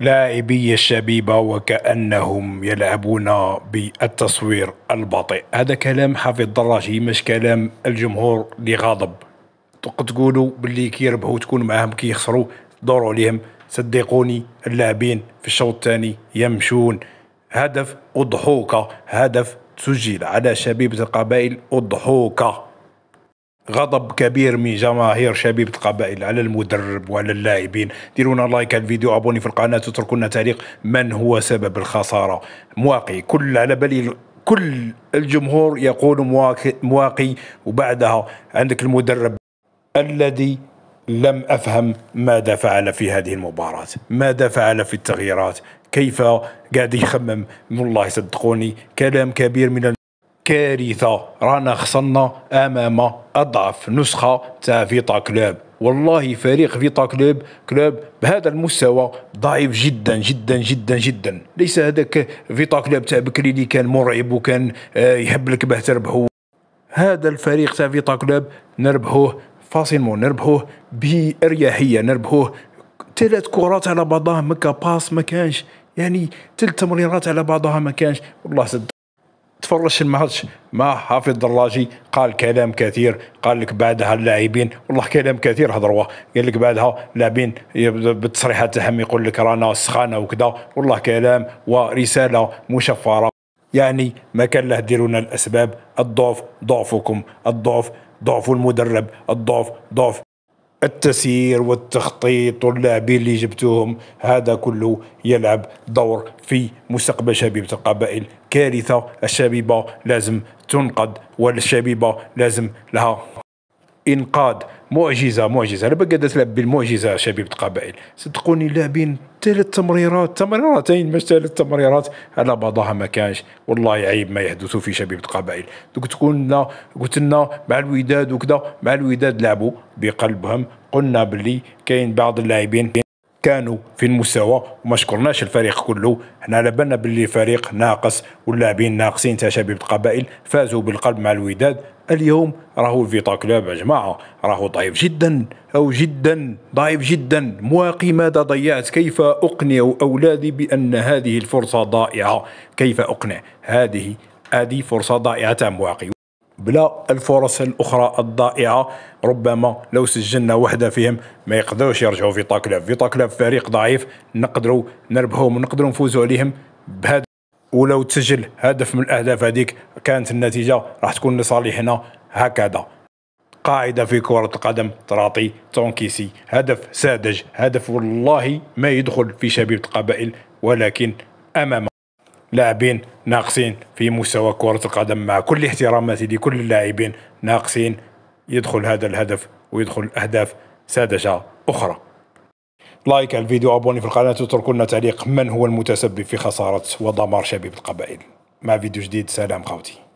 لاعبي الشبيبة وكأنهم يلعبون بالتصوير البطيء هذا كلام حفيظ الدراجي مش كلام الجمهور اللي غاضب. تقولوا باللي كيربحوا تكون معاهم كيخسروا دوروا عليهم صدقوني اللاعبين في الشوط الثاني يمشون. هدف أضحوكة هدف سجل على شبيبة القبائل أضحوكة. غضب كبير من جماهير شبيبة القبائل على المدرب وعلى اللاعبين. ديروا لنا لايك على الفيديو أبوني في القناة وتركوا لنا تعليق من هو سبب الخسارة. مواقي كل على بالي كل الجمهور يقول مواقي, وبعدها عندك المدرب الذي لم أفهم ماذا فعل في هذه المباراة. ماذا فعل في التغييرات؟ كيف قاعد يخمم؟ والله صدقوني كلام كبير من كارثة. رانا خسرنا أمام أضعف نسخة تاع فيتا كلوب. والله فريق فيتا كلوب كلوب بهذا المستوى ضعيف جدا جدا جدا جدا. ليس هذاك فيتا كلوب تاع بكري اللي كان مرعب وكان آه، يحب لك به تربحوا هذا الفريق تاع فيتا كلوب نربحوه facilement نربحوه بأريحية نربحوه ثلاث كرات على بعضها ما باس ما كانش يعني ثلاث تمريرات على بعضها ما كانش. والله صدق. تفرج الماتش مع حافظ دراجي قال كلام كثير. قال لك بعدها اللاعبين. والله كلام كثير هضروا قال لك بعدها لاعبين بالتصريحات تاعهم يقول لك رانا سخانة وكذا. والله كلام ورسالة مشفرة. يعني ما كان له ديروا لنا الأسباب. الضعف ضعفكم. الضعف ضعف المدرب. الضعف ضعف التسيير والتخطيط واللاعبين اللي جبتوهم هذا كله يلعب دور في مستقبل شبيبة القبائل كارثة. الشبيبة لازم تنقذ والشبيبة لازم لها إنقاذ. معجزة معجزة. أنا بقى تلعب بالمعجزه شبيبه القبائل صدقوني اللاعبين ثلاث تمريرات تمريرتين مش ثلاث تمريرات على بعضها ما كانش والله عيب ما يحدث في شبيبة القبائل دوك تكون قلت لنا مع الوداد وكذا. مع الوداد لعبوا بقلبهم. قلنا باللي كاين بعض اللاعبين كانوا في المستوى وما شكرناش الفريق كله. حنا على بالنا باللي فريق ناقص واللاعبين ناقصين تاع شبيبه القبائل فازوا بالقلب مع الوداد. اليوم راهو الفيتا كلوب يا جماعة. راهو ضعيف جدا أو جدا ضعيف جدا. مواقي ماذا ضيعت؟ كيف أقنع أولادي بأن هذه الفرصة ضائعة؟ كيف أقنع؟ هذه هذه فرصة ضائعة تاع مواقي. بلا الفرص الأخرى الضائعة. ربما لو سجلنا وحدة فيهم ما يقدروش يرجعوا فيتا كلوب فيتا كلوب فريق ضعيف نقدروا نربحوهم ونقدروا نفوزوا عليهم بهذا. ولو تسجل هدف من الأهداف هذيك كانت النتيجة راح تكون لصالحنا هكذا. قاعدة في كرة القدم تعطي تونكيسي. هدف ساذج هدف والله ما يدخل في شبيبة القبائل ولكن أمام لاعبين ناقصين في مستوى كرة القدم. مع كل احتراماتي لكل اللاعبين ناقصين. يدخل هذا الهدف ويدخل أهداف ساذجة أخرى. لايك على الفيديو أبوني في القناة وتركوا لنا تعليق من هو المتسبب في خسارة ودمار شبيبة القبائل. مع فيديو جديد سلام خوتي